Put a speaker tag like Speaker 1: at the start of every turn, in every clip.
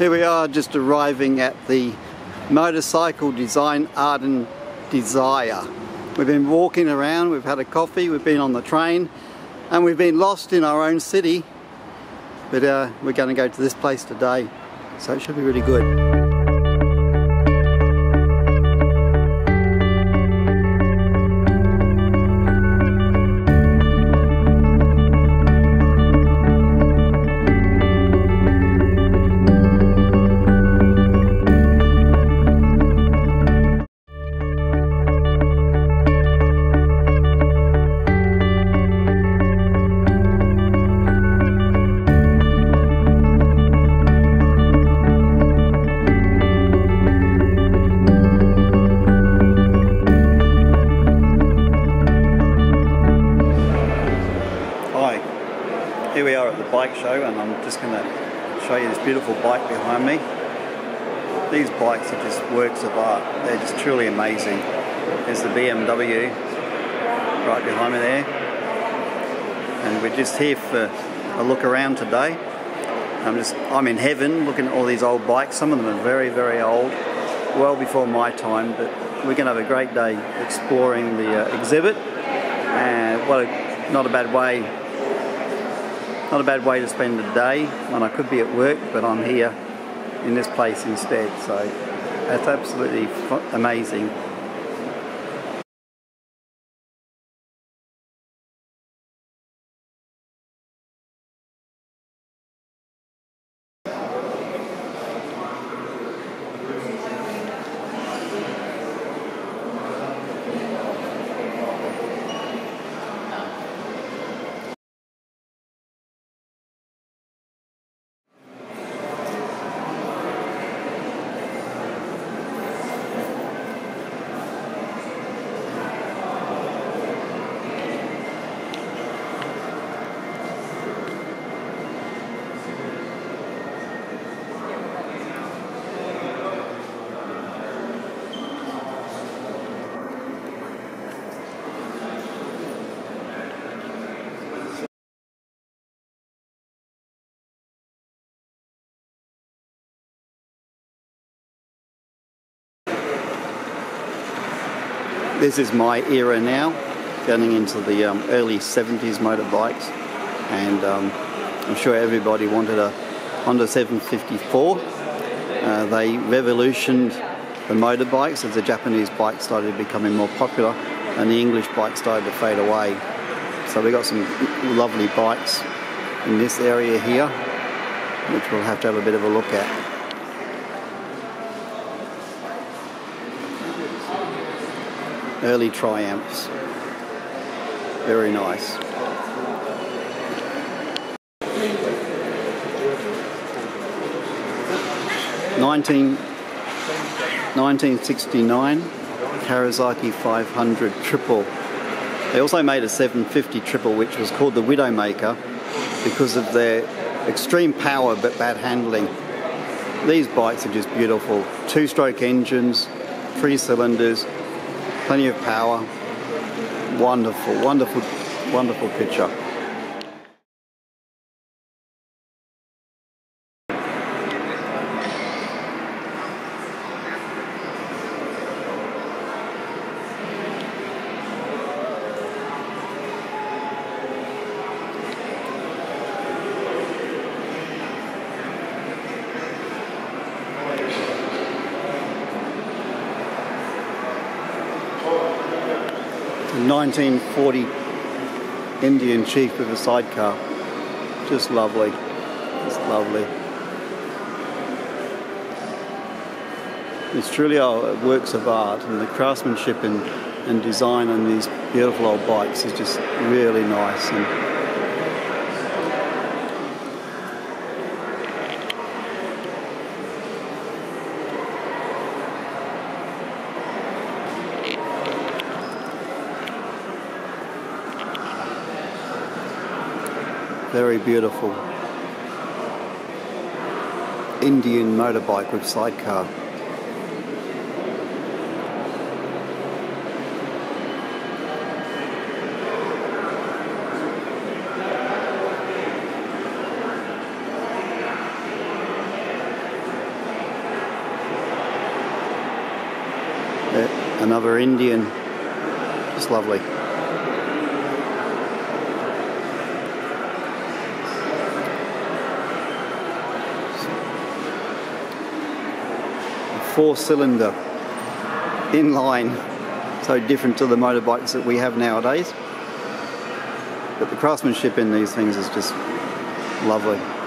Speaker 1: Here we are just arriving at the Motorcycle Design Art and Desire. We've been walking around, we've had a coffee, we've been on the train and we've been lost in our own city but uh, we're going to go to this place today so it should be really good. Bike show and I'm just going to show you this beautiful bike behind me. These bikes are just works of art. They're just truly amazing. There's the BMW right behind me there. And we're just here for a look around today. I'm just I'm in heaven looking at all these old bikes. Some of them are very, very old, well before my time, but we're going to have a great day exploring the uh, exhibit. And what a, not a bad way not a bad way to spend a day when I could be at work, but I'm here in this place instead. So that's absolutely amazing. This is my era now, getting into the um, early 70s motorbikes. And um, I'm sure everybody wanted a Honda 754. Uh, they revolutioned the motorbikes as the Japanese bikes started becoming more popular and the English bikes started to fade away. So we got some lovely bikes in this area here, which we'll have to have a bit of a look at. Early Triumphs. Very nice. Nineteen, 1969 Kawasaki 500 Triple. They also made a 750 Triple which was called the Widowmaker because of their extreme power but bad handling. These bikes are just beautiful. Two-stroke engines, three cylinders, plenty of power. Wonderful, wonderful, wonderful picture. 1940 Indian chief with a sidecar. Just lovely. Just lovely. It's truly works of art and the craftsmanship and, and design on these beautiful old bikes is just really nice and Very beautiful. Indian motorbike with sidecar. Eh, another Indian. Just lovely. Four cylinder inline, so different to the motorbikes that we have nowadays. But the craftsmanship in these things is just lovely.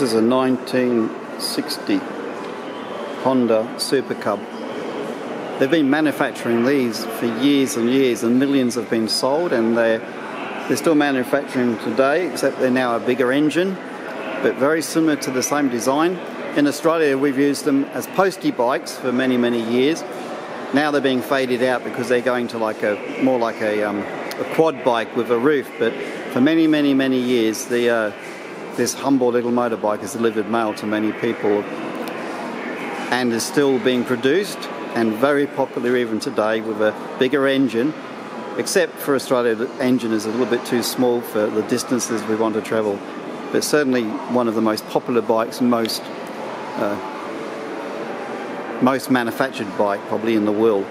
Speaker 1: This is a 1960 Honda Super Cub. They've been manufacturing these for years and years, and millions have been sold, and they're they're still manufacturing today, except they're now a bigger engine, but very similar to the same design. In Australia, we've used them as postie bikes for many, many years. Now they're being faded out because they're going to like a more like a, um, a quad bike with a roof. But for many, many, many years, the uh, this humble little motorbike has delivered mail to many people and is still being produced and very popular even today with a bigger engine. Except for Australia, the engine is a little bit too small for the distances we want to travel. But certainly one of the most popular bikes, most uh, most manufactured bike probably in the world.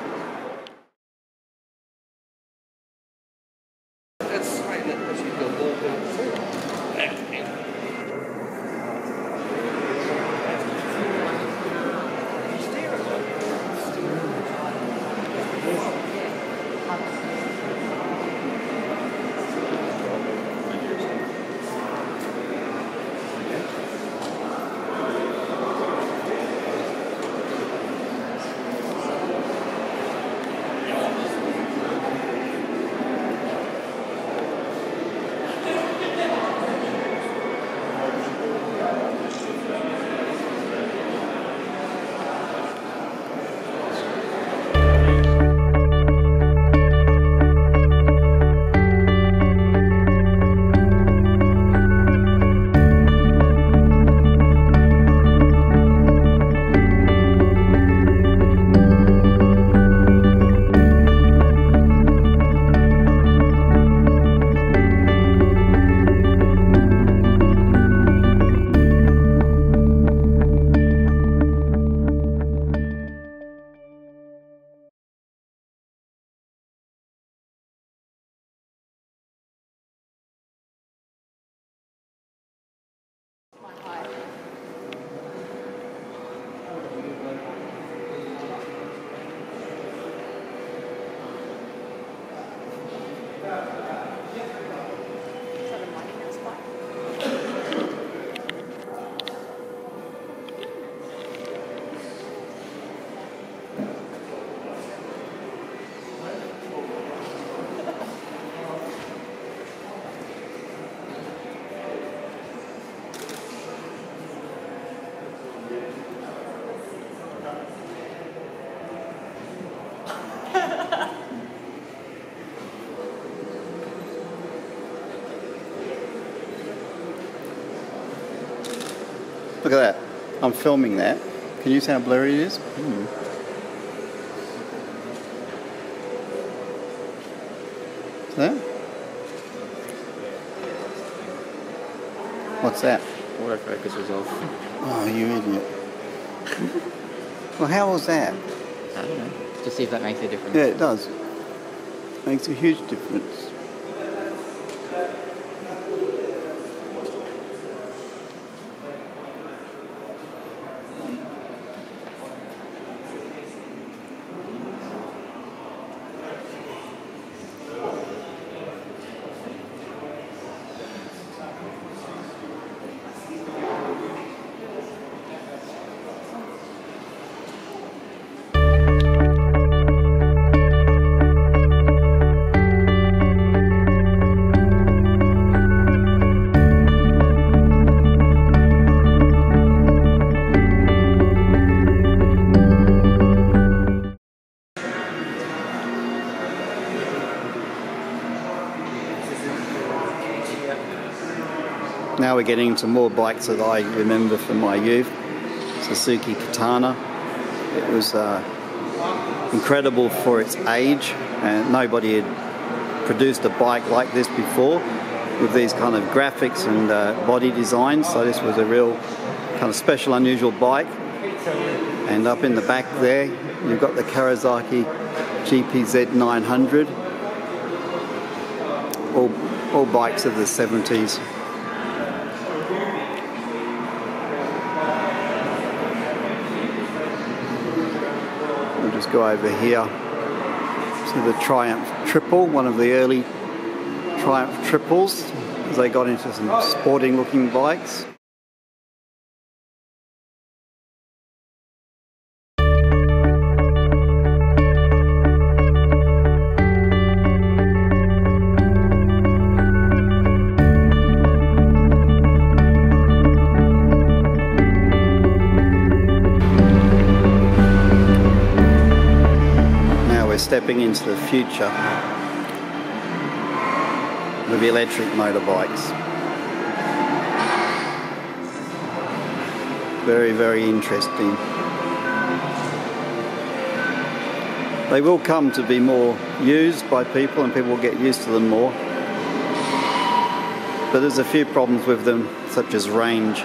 Speaker 1: Look at that. I'm filming that. Can you see how blurry it is? Mm. That? What's that?
Speaker 2: Autofocus was off.
Speaker 1: Oh, you idiot. well, how was that?
Speaker 2: I don't know. Just see if that makes a difference.
Speaker 1: Yeah, it does. Makes a huge difference. Now we're getting into more bikes that I remember from my youth. Suzuki Katana. It was uh, incredible for its age, and nobody had produced a bike like this before with these kind of graphics and uh, body designs. So this was a real kind of special, unusual bike. And up in the back there, you've got the Kawasaki GPZ 900. All, all bikes of the 70s. Go over here to the Triumph Triple, one of the early Triumph Triples as they got into some sporting looking bikes. Into the future with electric motorbikes. Very, very interesting. They will come to be more used by people and people will get used to them more. But there's a few problems with them, such as range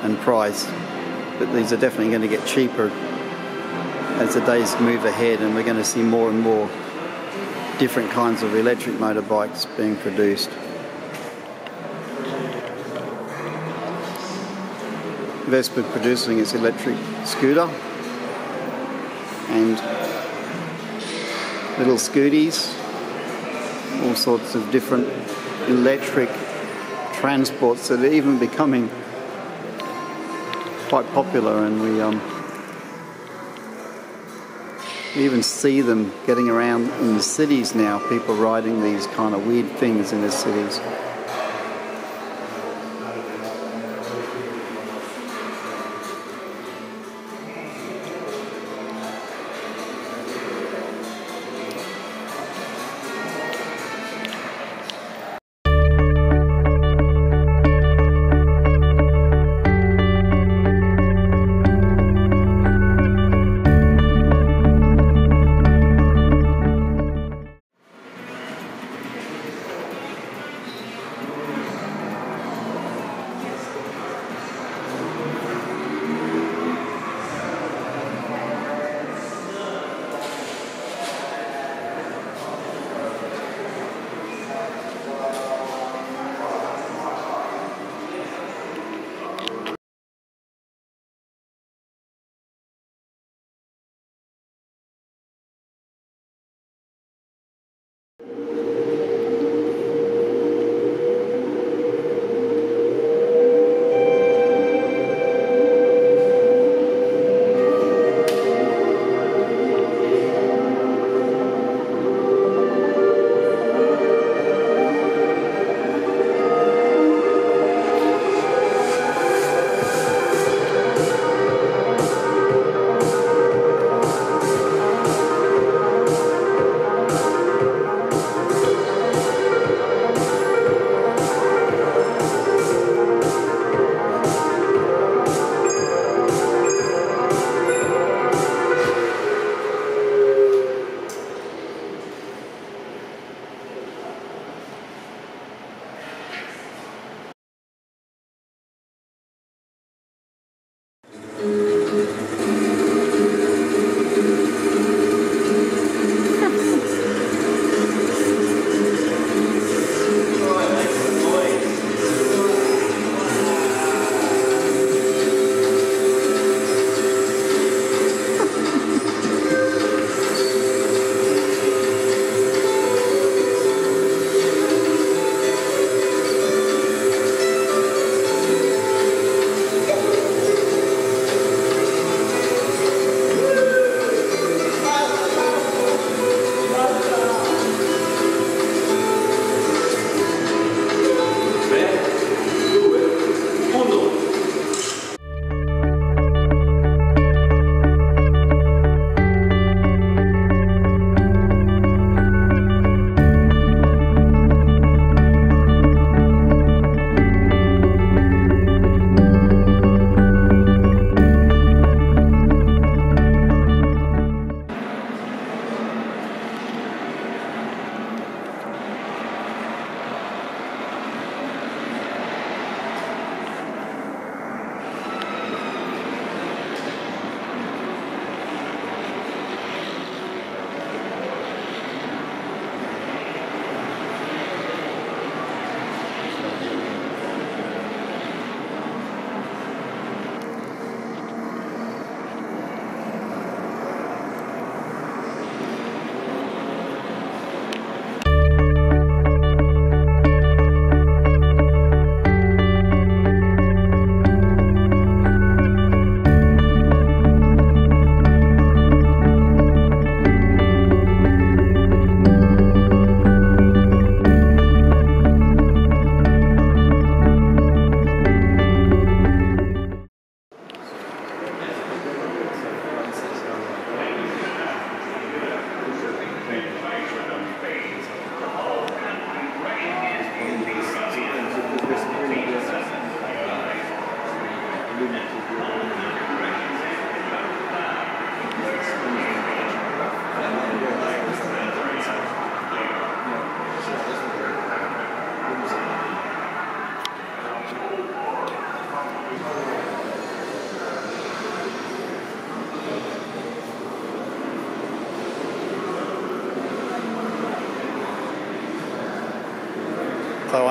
Speaker 1: and price. But these are definitely going to get cheaper as the days move ahead and we're going to see more and more different kinds of electric motorbikes being produced. Vespa producing its electric scooter and little scooties, all sorts of different electric transports that are even becoming quite popular and we um, we even see them getting around in the cities now, people riding these kind of weird things in the cities.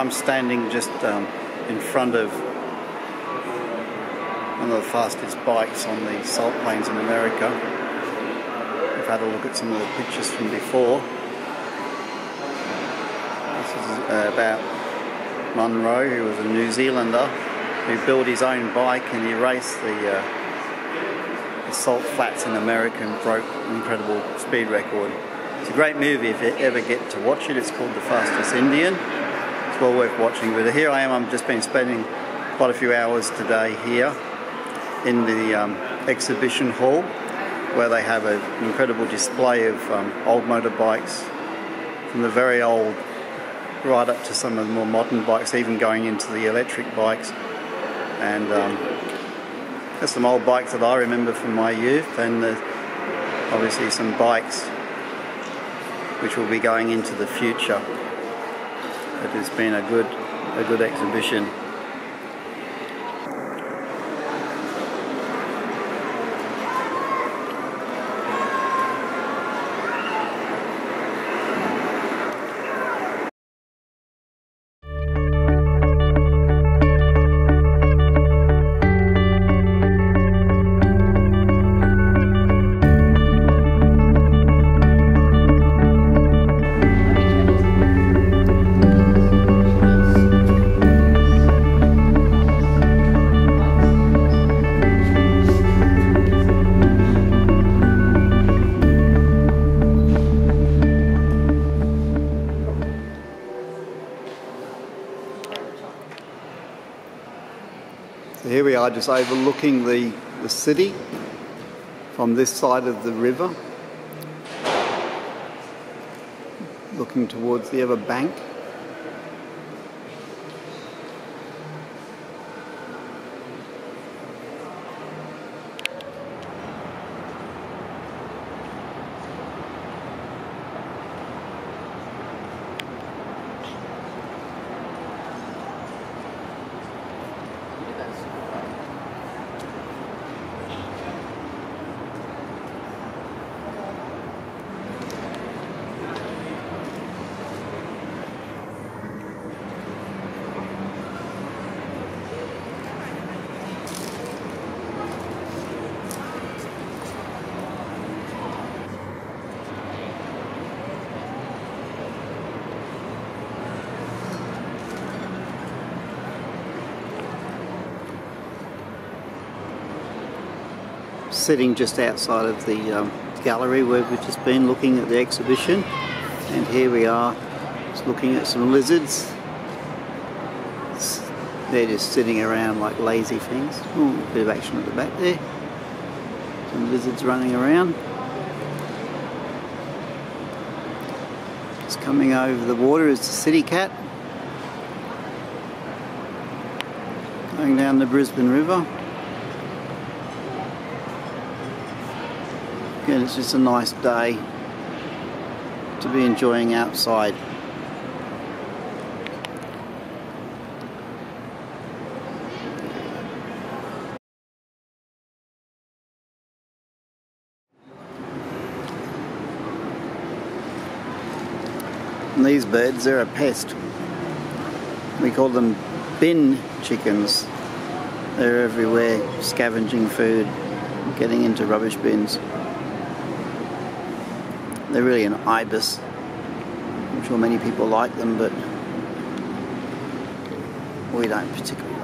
Speaker 1: I'm standing just um, in front of one of the fastest bikes on the salt plains in America. I've had a look at some of the pictures from before. This is uh, Burt Munro, who was a New Zealander who built his own bike and he raced the, uh, the salt flats in America and broke an incredible speed record. It's a great movie if you ever get to watch it. It's called The Fastest Indian. It's well worth watching. But here I am, I've just been spending quite a few hours today here in the um, exhibition hall where they have an incredible display of um, old motorbikes from the very old right up to some of the more modern bikes, even going into the electric bikes. And um, there's some old bikes that I remember from my youth, and obviously some bikes which will be going into the future. It has been a good, a good exhibition. Just overlooking the, the city from this side of the river, looking towards the other bank. Sitting just outside of the um, gallery where we've just been looking at the exhibition. And here we are just looking at some lizards. They're just sitting around like lazy things. Ooh, a bit of action at the back there. Some lizards running around. Just coming over the water is the CityCat. Going down the Brisbane River Again, it's just a nice day to be enjoying outside. And these birds, they're a pest. We call them bin chickens. They're everywhere, scavenging food, getting into rubbish bins. They're really an ibis. I'm sure many people like them, but we don't particularly.